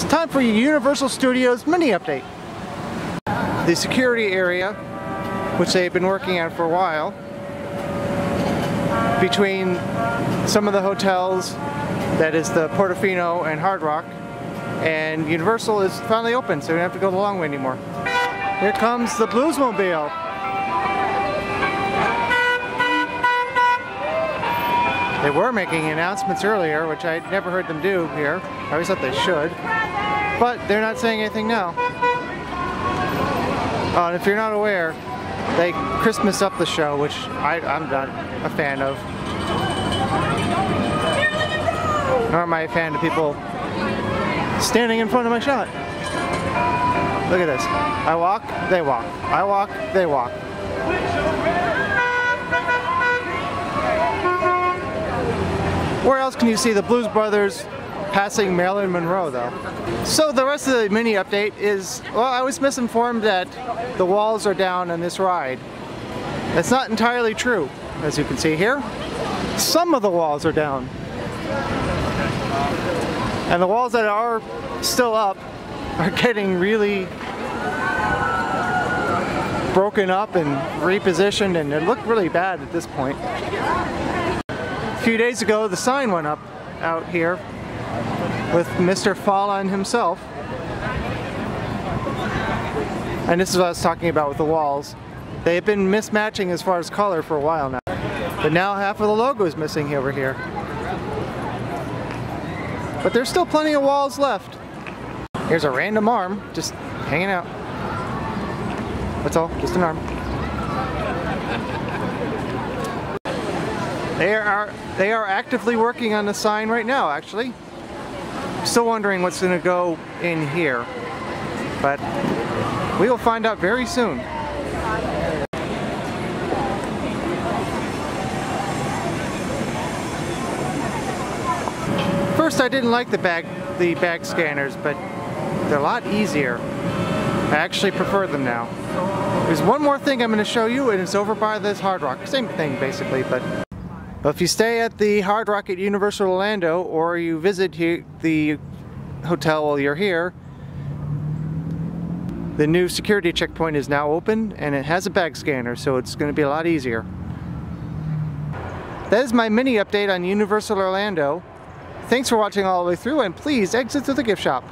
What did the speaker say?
It's time for your Universal Studios mini update. The security area, which they've been working on for a while, between some of the hotels, that is the Portofino and Hard Rock, and Universal is finally open, so we don't have to go the long way anymore. Here comes the Bluesmobile. They were making announcements earlier, which I never heard them do here. I always thought they should. But they're not saying anything now. Uh, and if you're not aware, they Christmas up the show, which I, I'm not a fan of. Nor am I a fan of people standing in front of my shot. Look at this. I walk, they walk. I walk, they walk. Can you see the Blues Brothers passing Marilyn Monroe though? So the rest of the mini update is, well I was misinformed that the walls are down on this ride. That's not entirely true. As you can see here, some of the walls are down. And the walls that are still up are getting really broken up and repositioned and it looked really bad at this point. A few days ago, the sign went up out here with Mr. Fallon himself. And this is what I was talking about with the walls. They've been mismatching as far as color for a while now. But now half of the logo is missing over here. But there's still plenty of walls left. Here's a random arm, just hanging out. That's all, just an arm. They are they are actively working on the sign right now, actually. Still wondering what's going to go in here, but we will find out very soon. First, I didn't like the bag the bag scanners, but they're a lot easier. I actually prefer them now. There's one more thing I'm going to show you, and it's over by this Hard Rock. Same thing, basically, but but if you stay at the Hard Rock at Universal Orlando or you visit the hotel while you're here, the new security checkpoint is now open and it has a bag scanner so it's going to be a lot easier. That is my mini update on Universal Orlando. Thanks for watching all the way through and please exit to the gift shop.